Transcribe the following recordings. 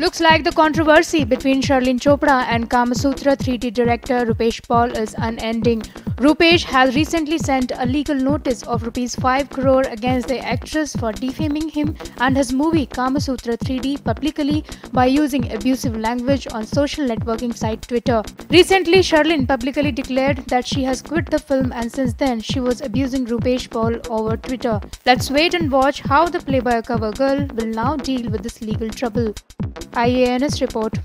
Looks like the controversy between Sherlyn Chopra and Kamasutra 3D director Rupesh Paul is unending. Rupesh has recently sent a legal notice of rupees 5 crore against the actress for defaming him and his movie Kamasutra 3D publicly by using abusive language on social networking site Twitter. Recently, Sherlyn publicly declared that she has quit the film and since then she was abusing Rupesh Paul over Twitter. Let's wait and watch how the Playboy cover girl will now deal with this legal trouble. IANS report.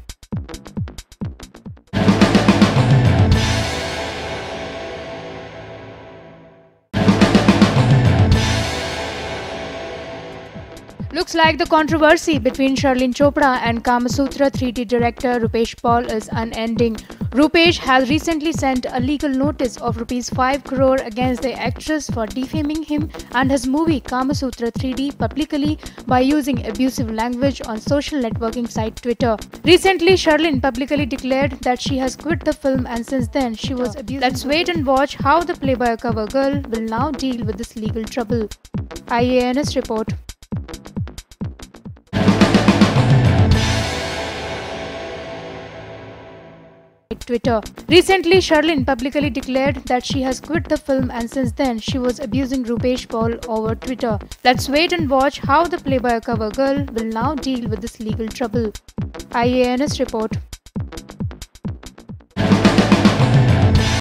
Looks like the controversy between Sherlyn Chopra and Kamasutra 3D director Rupesh Paul is unending. Rupesh has recently sent a legal notice of rupees 5 crore against the actress for defaming him and his movie Kamasutra 3D publicly by using abusive language on social networking site Twitter. Recently, Sherlyn publicly declared that she has quit the film and since then she was abused. Let's wait and watch how the Playboy cover girl will now deal with this legal trouble. IANS report. Twitter. Recently, Sherlyn publicly declared that she has quit the film and since then she was abusing Rupesh Paul over Twitter. Let's wait and watch how the Playboy cover girl will now deal with this legal trouble. IANS report.